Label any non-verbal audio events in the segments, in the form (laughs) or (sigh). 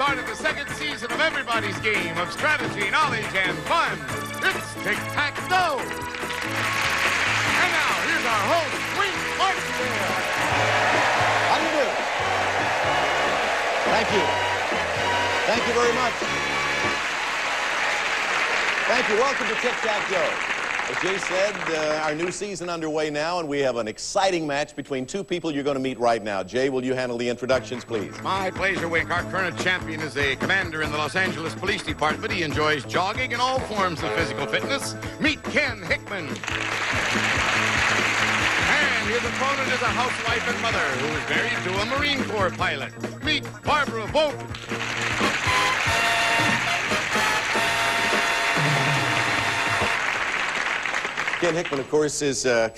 start of the second season of everybody's game of strategy, knowledge, and fun. It's Tic-Tac-Dough. And now, here's our host, Wink Martindale. How do you do? Thank you. Thank you very much. Thank you. Welcome to Tic Tac Dough. As Jay said, uh, our new season underway now, and we have an exciting match between two people you're going to meet right now. Jay, will you handle the introductions, please? My pleasure, Wink. Our current champion is a commander in the Los Angeles Police Department. He enjoys jogging and all forms of physical fitness. Meet Ken Hickman. And his opponent is a housewife and mother who is married to a Marine Corps pilot. Meet Barbara Bolton. Ken Hickman, of course, is uh,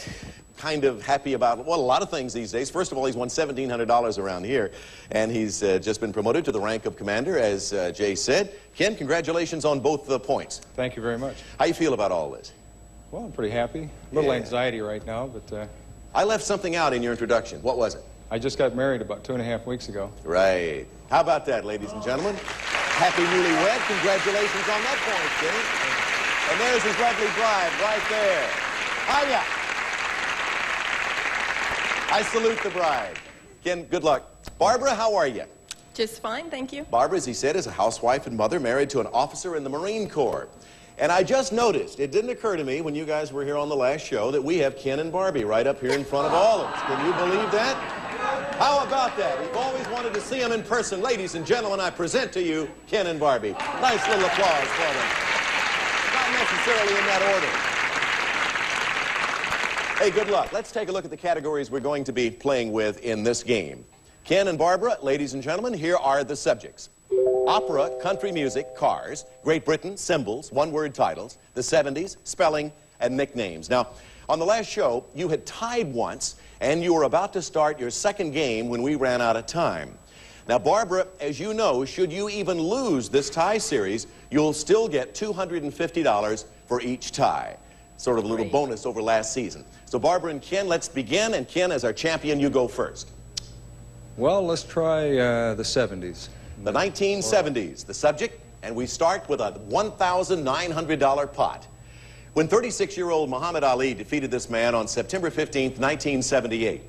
kind of happy about, well, a lot of things these days. First of all, he's won $1,700 around here, and he's uh, just been promoted to the rank of commander, as uh, Jay said. Ken, congratulations on both the points. Thank you very much. How you feel about all this? Well, I'm pretty happy. A little Yeah. anxiety right now, but uh, I left something out in your introduction. What was it? I just got married about two and a half weeks ago. Right. How about that, ladies and gentlemen? Happy newlywed. Congratulations on that point, Kenny. And there's his lovely bride right there. Hiya. I salute the bride. Ken, good luck. Barbara, how are you? Just fine, thank you. Barbara, as he said, is a housewife and mother married to an officer in the Marine Corps. And I just noticed, it didn't occur to me when you guys were here on the last show that we have Ken and Barbie right up here in front of all of us. Can you believe that? How about that? We've always wanted to see them in person. Ladies and gentlemen, I present to you Ken and Barbie. Nice little applause for them. Necessarily in that order. Hey, good luck. Let's take a look at the categories we're going to be playing with in this game. Ken and Barbara, ladies and gentlemen, here are the subjects. Opera, country music, cars, Great Britain, symbols, one-word titles, the 70s, spelling, and nicknames. Now, on the last show, you had tied once, and you were about to start your second game when we ran out of time. Now, Barbara, as you know, should you even lose this tie series, you'll still get $250 for each tie. Sort of a little Great. bonus over last season. So, Barbara and Ken, let's begin. And Ken, as our champion, you go first. Well, let's try uh, the 70s. The 1970s, the subject, and we start with a $1,900 pot. When 36-year-old Muhammad Ali defeated this man on September 15, 1978,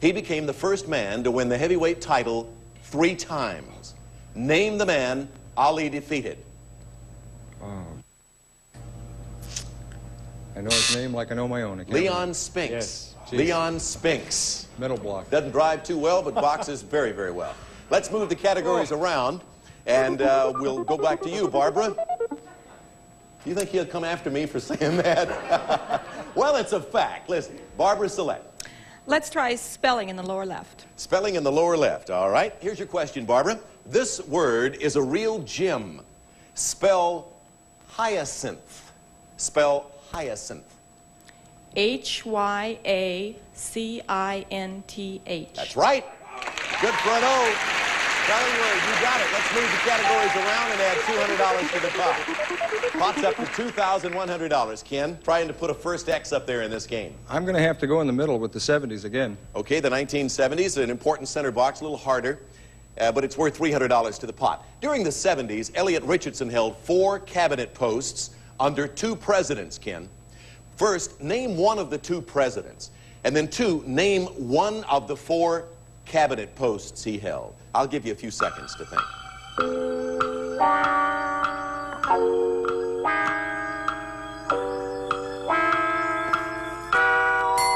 he became the first man to win the heavyweight title three times. Name the man Ali defeated. Oh. I know his name like I know my own. I can't Leon Spinks. Yes. Leon Spinks. remember. Middle block. Doesn't drive too well, but boxes very, very well. Let's move the categories around, and uh, we'll go back to you, Barbara. Do you think he'll come after me for saying that? (laughs) well, it's a fact. Listen, Barbara, select. Let's try spelling in the lower left. Spelling in the lower left, all right? Here's your question, Barbara. This word is a real gem. Spell hyacinth. Spell hyacinth. H Y A C I N T H. That's right. Good front O. Spelling word, you got it. Let's move the categories around and add $200 to the pot. Pot's up to $2,100, Ken. Trying to put a first X up there in this game. I'm going to have to go in the middle with the 70s again. Okay, the 1970s, an important center box, a little harder, uh, but it's worth $300 to the pot. During the 70s, Elliot Richardson held four cabinet posts under two presidents, Ken. First, name one of the two presidents. And then two, name one of the four cabinet posts he held. I'll give you a few seconds to think.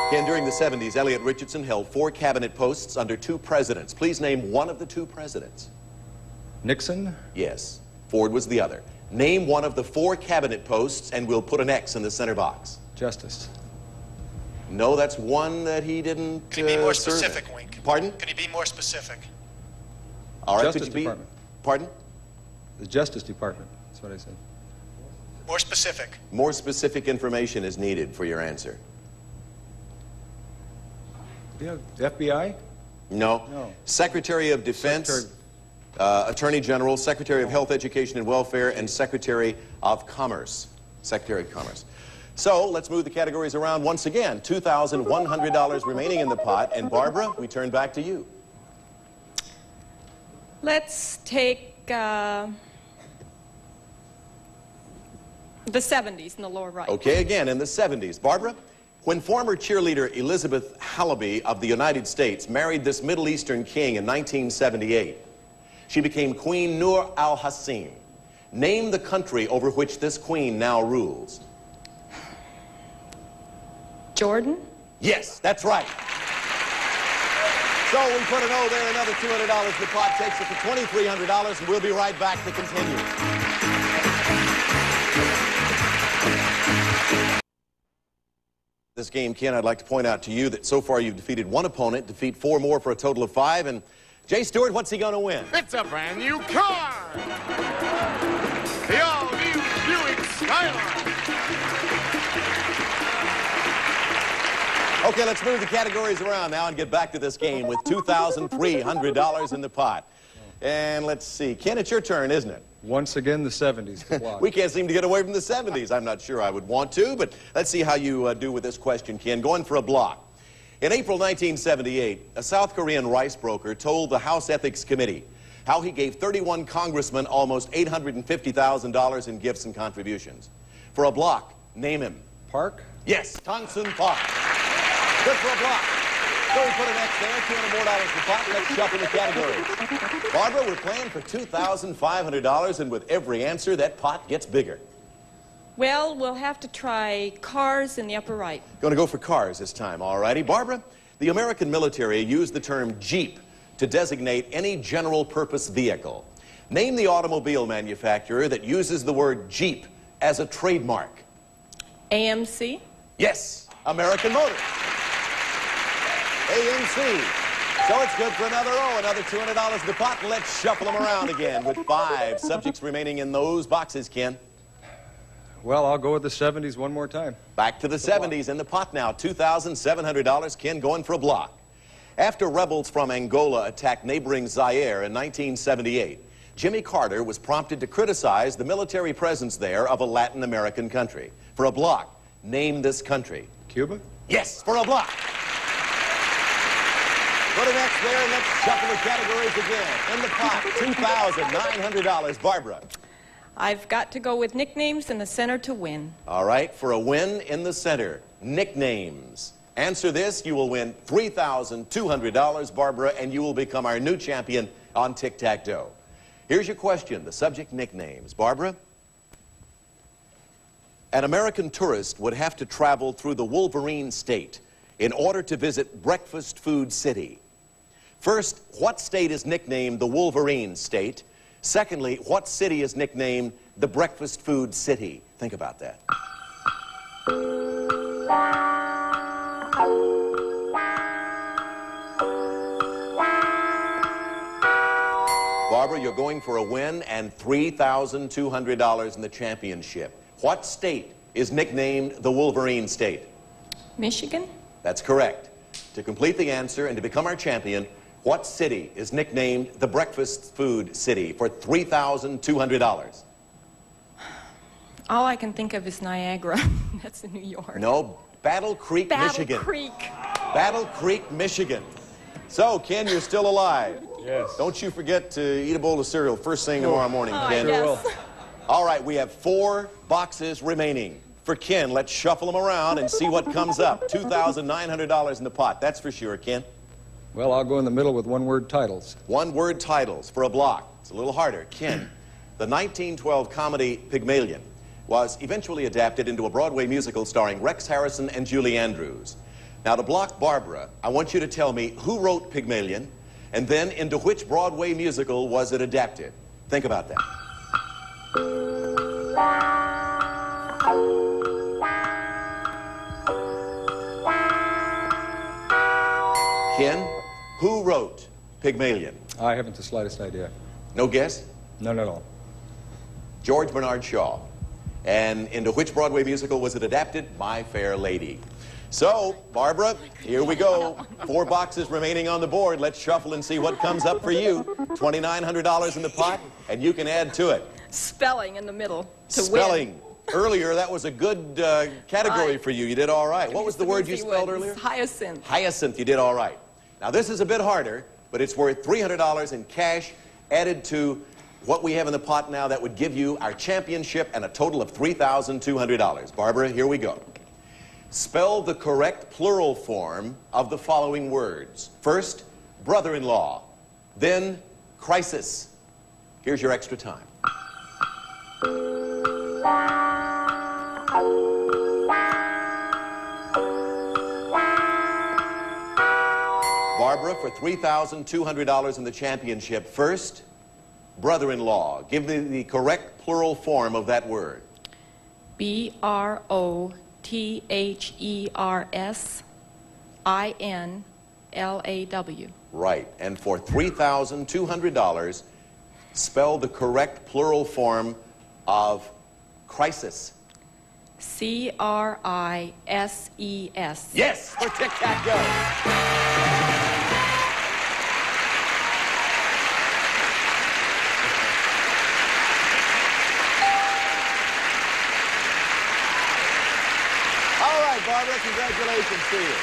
Again, during the 70s, Elliot Richardson held four cabinet posts under two presidents. Please name one of the two presidents. Nixon, Yes, Ford was the other. Name one of the four cabinet posts, and we'll put an X in the center box. Justice. No, that's one that he didn't. Can you be uh, more serve in. specific, Wink? Pardon? Can you be more specific? All right, Justice could you be? Department. Pardon? The Justice Department. That's what I said. More specific. More specific information is needed for your answer. Yeah, the FBI? No. No. Secretary of Defense, Secretary- uh, Attorney General, Secretary of Health, Education, and Welfare, and Secretary of Commerce. Secretary of Commerce. So let's move the categories around once again. $2,100 remaining in the pot. And Barbara, we turn back to you. Let's take uh, the 70s in the lower right. Okay, again, in the 70s. Barbara, when former cheerleader Elizabeth Halaby of the United States married this Middle Eastern king in 1978, she became Queen Noor al-Hussein. Name the country over which this queen now rules. Jordan? Yes, that's right. So we put an O there, another $200 the pot takes it to $2,300, and we'll be right back to continue. This game, Ken, I'd like to point out to you that so far you've defeated one opponent, defeat four more for a total of five, and Jay Stewart, what's he going to win? It's a brand new car. Okay, let's move the categories around now and get back to this game with $2,300 in the pot. And let's see. Ken, it's your turn, isn't it? Once again, the 70s. The. We can't seem to get away from the 70s. I'm not sure I would want to, but let's see how you uh, do with this question, Ken. Going for a block. In April 1978, a South Korean rice broker told the House Ethics Committee how he gave 31 congressmen almost $850,000 in gifts and contributions. For a block, name him. Park? Yes, Tongsun Park. Good for a block. So we put an X there, 200 more dollars for the pot. Let's shuffle the categories. Barbara, we're playing for $2,500, and with every answer, that pot gets bigger. Well, we'll have to try cars in the upper right. Going to go for cars this time, all righty. Barbara, the American military used the term Jeep to designate any general purpose vehicle. Name the automobile manufacturer that uses the word Jeep as a trademark. AMC? Yes, American Motors. AMC. So it's good for another O, another $200 in the pot. Let's shuffle them around again with five subjects remaining in those boxes, Ken. Well, I'll go with the 70s one more time. Back to the 70s in the pot now. $2,700. Ken going for a block. After rebels from Angola attacked neighboring Zaire in 1978, Jimmy Carter was prompted to criticize the military presence there of a Latin American country. For a block, name this country. Cuba? Yes, for a block. Put an X there and let's shuffle the categories again. In the pot, $2,900. Barbara. I've got to go with nicknames in the center to win. All right, for a win in the center, nicknames. Answer this, you will win $3,200, Barbara, and you will become our new champion on Tic-Tac-Dough. Here's your question, the subject nicknames. Barbara? An American tourist would have to travel through the Wolverine State in order to visit Breakfast Food City. First, what state is nicknamed the Wolverine State? Secondly, what city is nicknamed the Breakfast Food City? Think about that. Barbara, you're going for a win and $3,200 in the championship. What state is nicknamed the Wolverine State? Michigan? That's correct. To complete the answer and to become our champion, what city is nicknamed the Breakfast Food City for $3,200? All I can think of is Niagara. (laughs) That's in New York. No, Battle Creek, Michigan. Battle Michigan. Creek. Battle Creek, Michigan. So, Ken, you're still alive. Yes. Don't you forget to eat a bowl of cereal first thing tomorrow oh, morning, Oh, Ken. yes. All right, we have four boxes remaining. For Ken, let's shuffle them around and see what comes up. $2,900 in the pot, that's for sure, Ken. Well, I'll go in the middle with one word titles. One word titles for a block. It's a little harder. Ken, the 1912 comedy Pygmalion was eventually adapted into a Broadway musical starring Rex Harrison and Julie Andrews. Now, to block Barbara, I want you to tell me who wrote Pygmalion and then into which Broadway musical was it adapted. Think about that. Who wrote Pygmalion? I haven't the slightest idea. No guess? None at all. George Bernard Shaw. And into which Broadway musical was it adapted? My Fair Lady. So, Barbara, here we go. Four boxes remaining on the board. Let's shuffle and see what comes up for you. $2,900 in the pot, and you can add to it. Spelling in the middle to Spelling. win. Earlier, that was a good uh, category Right. for you. You did all right. What was the word you spelled words. earlier? Hyacinth. Hyacinth, you did all right. Now, this is a bit harder, but it's worth $300 in cash added to what we have in the pot now that would give you our championship and a total of $3,200. Barbara, here we go. Spell the correct plural form of the following words. First, brother in law. Then, crisis. Here's your extra time. Barbara, for $3,200 in the championship. First, brother in law. Give me the correct plural form of that word. B R O T H E R S I N L A W. Right. And for $3,200, spell the correct plural form of crisis. C R I S E S. Yes, for tic tac dough. All right, Barbara, congratulations to you.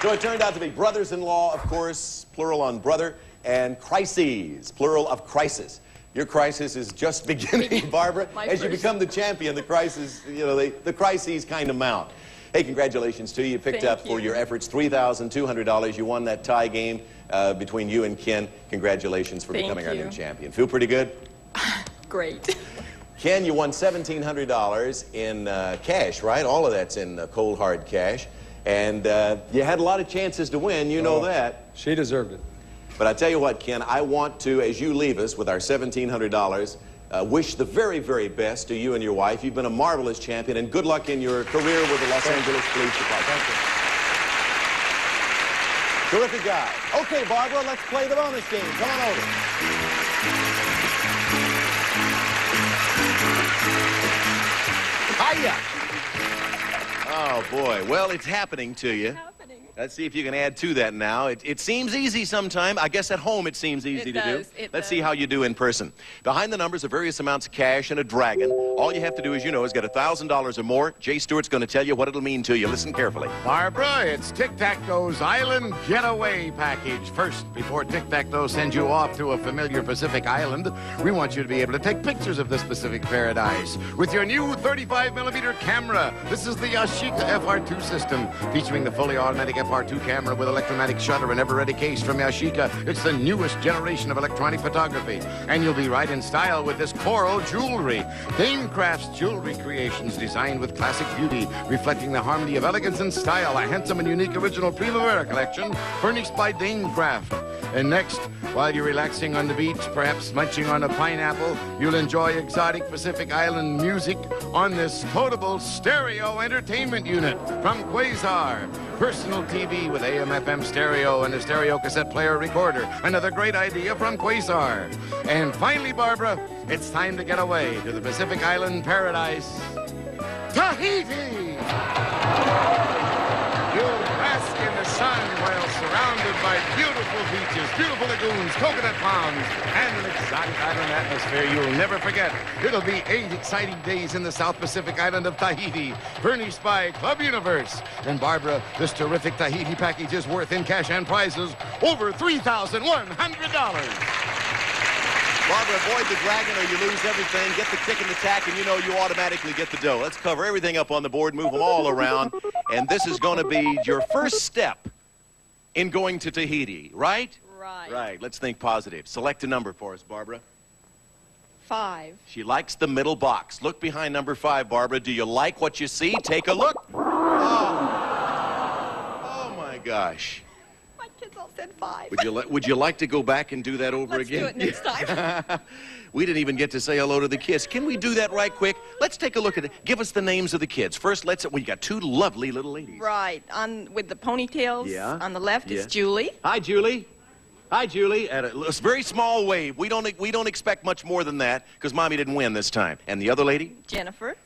So it turned out to be brothers-in-law, of course, plural on brother, and crises, plural of crisis. Your crisis is just (laughs) beginning, (laughs) Barbara. My As you become the champion, the crisis, you know, they, the crises kind of mount. Hey, congratulations to you. You picked Thank up for your efforts $3,200. You won that tie game uh, between you and Ken. Congratulations for Thank becoming our new champion. Feel pretty good? (laughs) Great. (laughs) Ken, you won $1,700 in uh, cash, right? All of that's in uh, cold, hard cash. And uh, you had a lot of chances to win, you know Oh. that. She deserved it. But I tell you what, Ken, I want to, as you leave us with our $1,700, uh, wish the very, very best to you and your wife. You've been a marvelous champion, and good luck in your career with the Los Angeles Police Department. Thank you. Terrific guy. Okay, Barbara, let's play the bonus game. Come on over. Oh, boy. Well, it's happening to you. Let's see if you can add to that now. It, it seems easy sometime. I guess at home it seems easy It to does, do. it Let's see how you do in person. Behind the numbers are various amounts of cash and a dragon. All you have to do, as you know, is get $1,000 or more. Jay Stewart's going to tell you what it'll mean to you. Listen carefully. Barbara, it's Tic Tac Dough's Island Getaway Package. First, before Tic Tac Toe sends you off to a familiar Pacific island, we want you to be able to take pictures of this Pacific paradise with your new 35 millimeter camera. This is the Yashica FR2 system, featuring the fully automatic FR2 camera with electromatic shutter and ever-ready case from Yashica. It's the newest generation of electronic photography, and you'll be right in style with this coral jewelry. Dane Crafts jewelry creations designed with classic beauty, reflecting the harmony of elegance and style. A handsome and unique original Primavera collection furnished by Dane Craft. And next, while you're relaxing on the beach, perhaps munching on a pineapple, you'll enjoy exotic Pacific Island music on this potable stereo entertainment unit from Quasar. Personal TV with AM FM stereo and a stereo cassette player recorder. Another great idea from Quasar. And finally, Barbara, it's time to get away to the Pacific Island paradise, Tahiti! By beautiful beaches, beautiful lagoons, coconut palms, and an exotic island atmosphere you'll never forget. It'll be eight exciting days in the South Pacific island of Tahiti, furnished by Club Universe. And Barbara, this terrific Tahiti package is worth in cash and prizes over $3,100. Barbara, avoid the dragon or you lose everything. Get the tick and the tack, and you know you automatically get the dough. Let's cover everything up on the board, move them all around. And this is going to be your first step in going to Tahiti, right? Right. Right. Let's think positive. Select a number for us, Barbara. Five. She likes the middle box. Look behind number five, Barbara. Do you like what you see? Take a look. Oh, oh my gosh. My kids all said five. Would you, li- would you like to go back and do that over Let's again? do it next time. (laughs) we didn't even get to say hello to the kids. Can we do that right quick? Let's take a look at it. Give us the names of the kids. First, let's. We got two lovely little ladies. right. On with the ponytails. Yeah. On the left Yeah. is Julie. Hi, Julie. Hi, Julie. At a, a very small wave. We don't. We don't expect much more than that because mommy didn't win this time. And the other lady. Jennifer.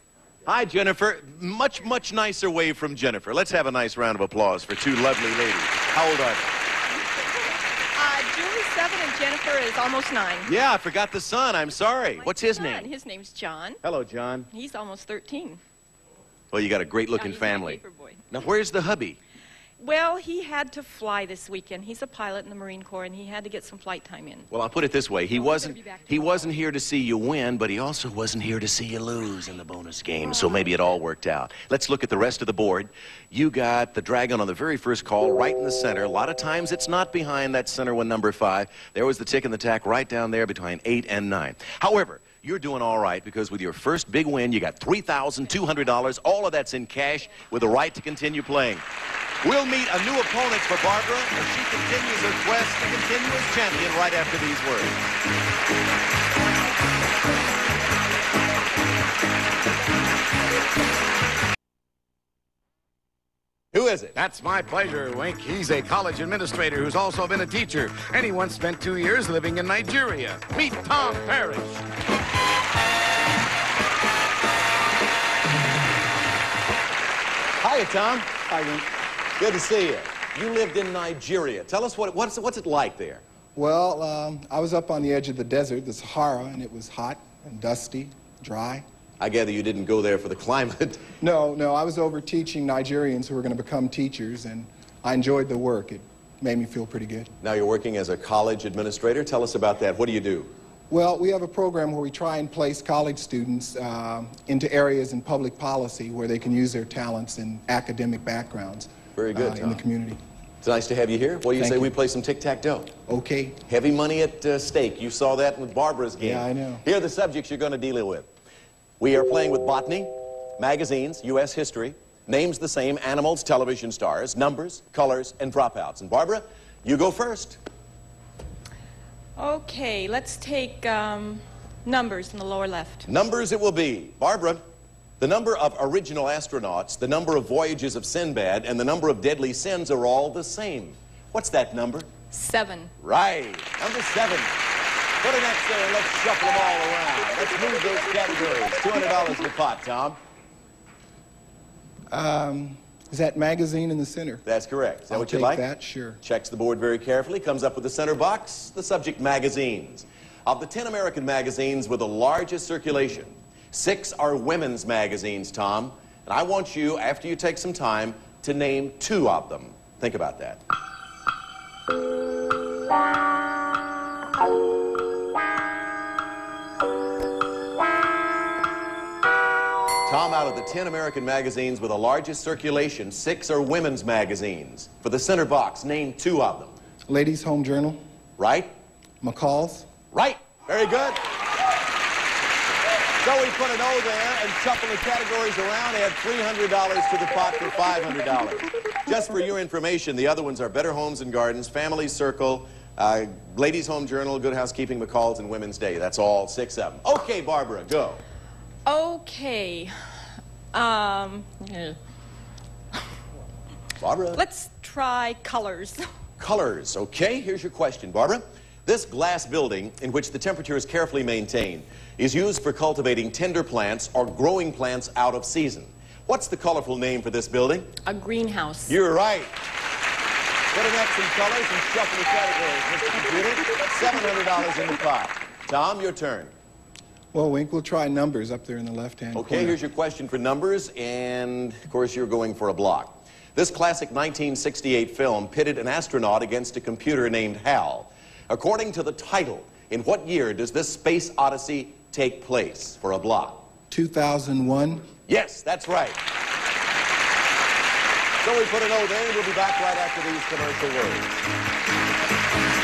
Hi, Jennifer. Much, much nicer wave from Jennifer. Let's have a nice round of applause for two lovely ladies. How old are they? Uh, Julie's seven and Jennifer is almost nine. Yeah, I forgot the son. I'm sorry. My What's his son, name? His name's John. Hello, John. He's almost 13. Well, you got a great looking Yeah, he's my family. Now, where's the hubby? Well, he had to fly this weekend. He's a pilot in the Marine Corps, and he had to get some flight time in. Well, I'll put it this way. He wasn't he wasn't here to see you win, but he also wasn't here to see you lose in the bonus game. So maybe it all worked out. Let's look at the rest of the board. You got the dragon on the very first call right in the center. A lot of times it's not behind that center one number 5. There was the tick and the tack right down there between 8 and 9. However, you're doing all right because with your first big win, you got $3,200. All of that's in cash with the right to continue playing. We'll meet a new opponent for Barbara as she continues her quest to continue as champion right after these words. Who is it? That's my pleasure, Wink. He's a college administrator who's also been a teacher, and he once spent two years living in Nigeria. Meet Tom Parrish. Hiya, Tom. Hi, Wink. Good to see you. You lived in Nigeria. Tell us what, what's, what's it like there? Well, um, I was up on the edge of the desert, the Sahara, and it was hot and dusty, dry. I gather you didn't go there for the (laughs) climate. No, no, I was over teaching Nigerians who were going to become teachers, and I enjoyed the work. It made me feel pretty good. Now you're working as a college administrator. Tell us about that. What do you do? Well, we have a program where we try and place college students uh, into areas in public policy where they can use their talents and academic backgrounds Very good, uh, in the community. It's nice to have you here. What do you Thank say you. we play some tic-tac-toe? Okay. Heavy money at uh, stake. You saw that with Barbara's game. Yeah, I know. Here are the subjects you're going to deal with. We are playing with botany, magazines, U.S. history, names the same, animals, television stars, numbers, colors, and dropouts. And Barbara, you go first. Okay, let's take um, numbers in the lower left. Numbers it will be. Barbara, the number of original astronauts, the number of voyages of Sinbad, and the number of deadly sins are all the same. What's that number? Seven. Right. Number seven. Put an X there and let's shuffle them all around. Let's move those categories. $200 in the pot, Tom. Um, is that magazine in the center? That's correct. Is that I'll what you take like? that, sure. Checks the board very carefully, comes up with the center box, the subject magazines. Of the 10 American magazines with the largest circulation, six are women's magazines, Tom. And I want you, after you take some time, to name two of them. Think about that. Tom, out of the 10 American magazines with the largest circulation, six are women's magazines. For the center box, name two of them. Ladies' Home Journal, Right? McCall's. Right. Very good. So we put an O there and shuffle the categories around, add $300 to the pot for $500. Just for your information, the other ones are Better Homes and Gardens, Family Circle, uh, Ladies' Home Journal, Good Housekeeping, McCall's, and Women's Day. That's all six of them. Okay, Barbara, go. Okay. Um, Barbara. let's try colors. (laughs) Colors. Okay, here's your question, Barbara. This glass building, in which the temperature is carefully maintained, is used for cultivating tender plants or growing plants out of season. What's the colorful name for this building? A greenhouse. You're right. Put an X in colors and shuffle the categories, Mr. Computer. $700 in the pot. Tom, your turn. Well, Wink, we'll try numbers up there in the left-hand Okay, corner. here's your question for numbers, and of course, you're going for a block. This classic 1968 film pitted an astronaut against a computer named Hal. According to the title, in what year does this space odyssey take place for a block? 2001. Yes, that's right. So we put an O there, and we'll be back right after these commercial words.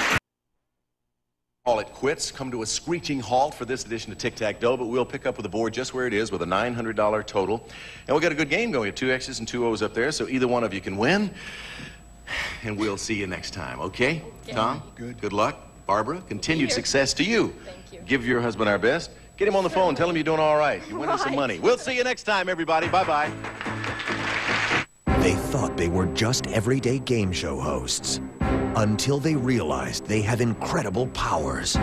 Call it quits, come to a screeching halt for this edition of Tic Tac Dough, but we'll pick up with the board just where it is with a $900 total. And we'll get a good game going. Two X's and two O's up there, so either one of you can win. And we'll see you next time, okay? Tom? Good. Good luck. Barbara, continued Here. success to you. Thank you. Give your husband our best. Get him on the phone. Tell him you're doing all right. You're winning some money. We'll see you next time, everybody. Bye bye. They thought they were just everyday game show hosts until they realized they have incredible powers.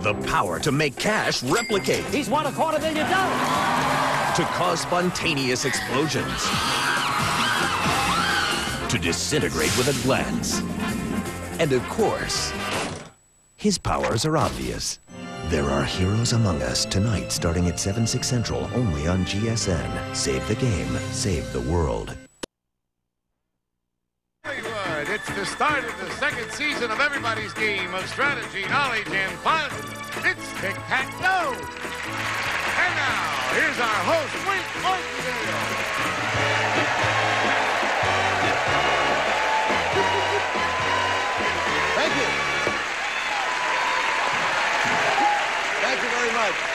The power to make cash replicate, He's won a quarter million dollars. to cause spontaneous explosions, to disintegrate with a glance. And of course, his powers are obvious. There are heroes among us tonight starting at 7, 6 Central only on GSN. Save the game, save the world. It's the start of the second season of everybody's game of strategy, knowledge, and fun. It's Tic Tac Dough. And now, here's our host, Wink Martindale. Thank you. Thank you very much.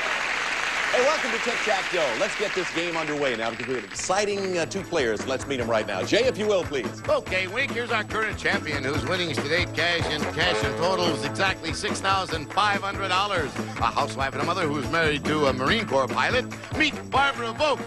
Hey, welcome to Tic Tac Dough. Let's get this game underway now because we have exciting uh, two players. Let's meet them right now. Jay, if you will, please. Okay, Wink, here's our current champion whose winnings today cash in cash in total is exactly $6,500. A housewife and a mother who's married to a Marine Corps pilot. Meet Barbara Vogt.